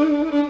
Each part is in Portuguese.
Mm-hmm.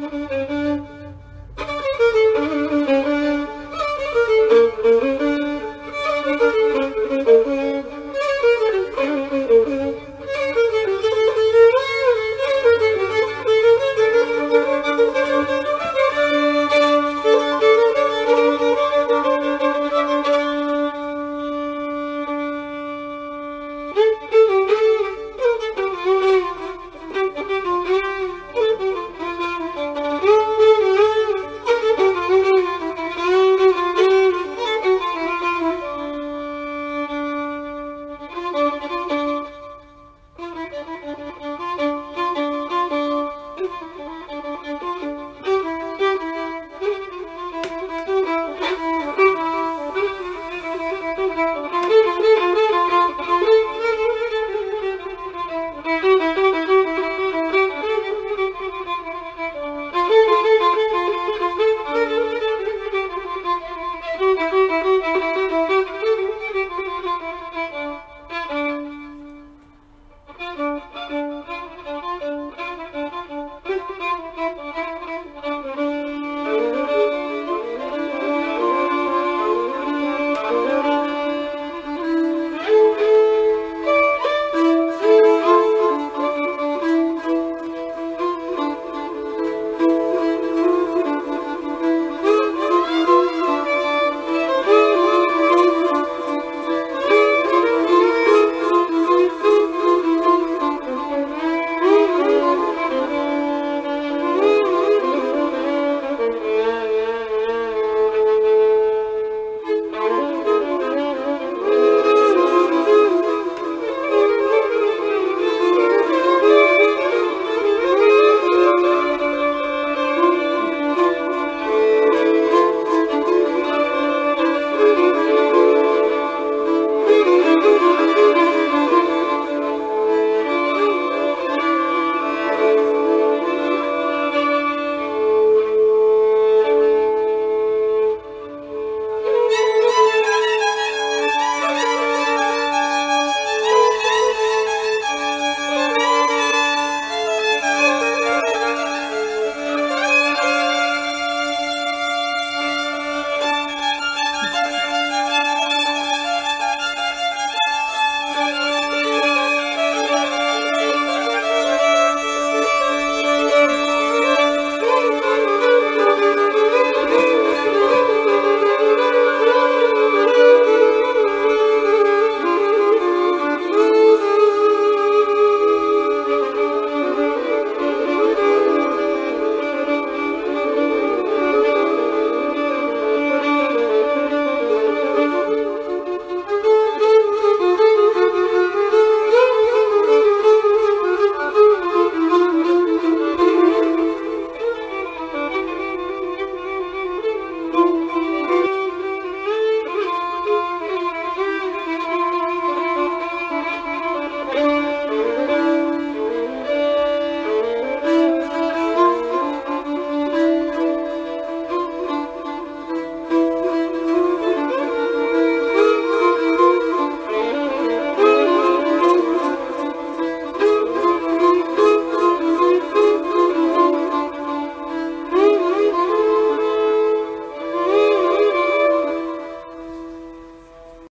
Música